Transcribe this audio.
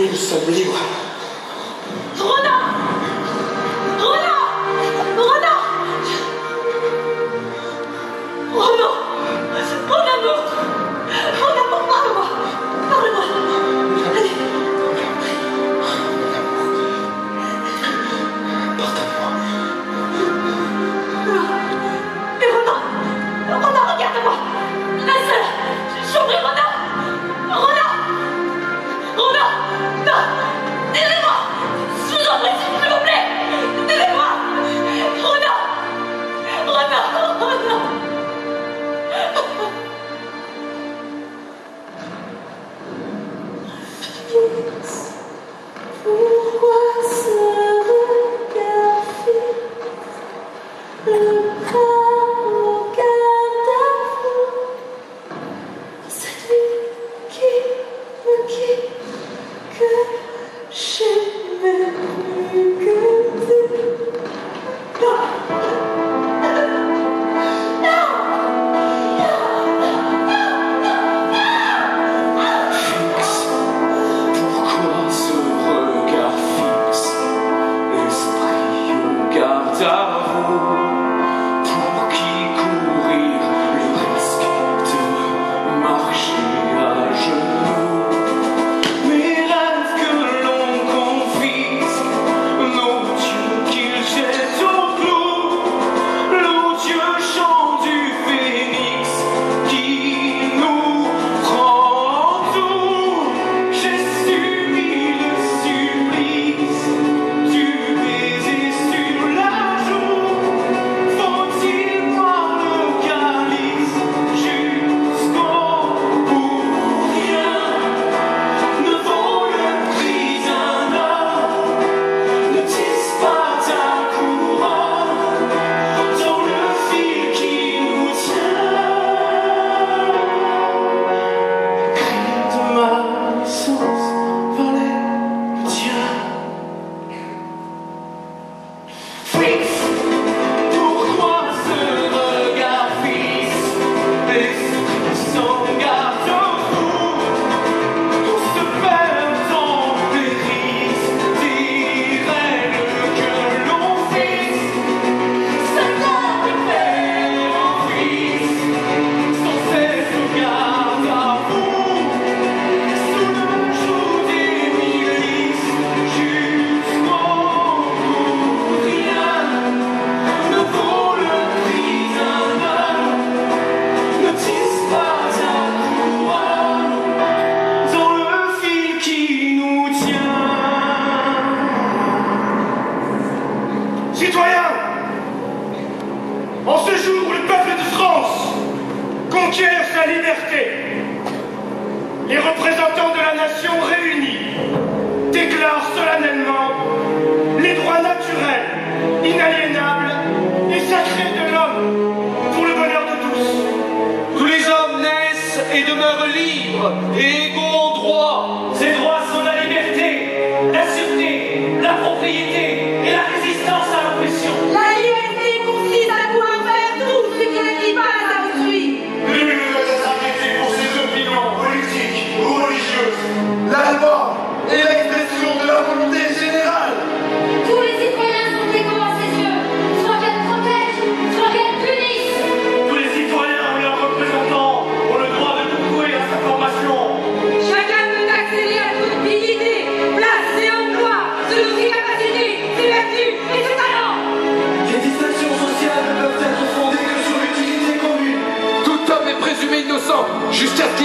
你个怂驴子坐 Tahoe. les représentants de la nation réunis déclarent solennellement les droits naturels, inaliénables et sacrés de l'homme pour le bonheur de tous. Tous les hommes naissent et demeurent libres et égaux en droit. Ces droits sont la liberté, la sûreté, la propriété, juste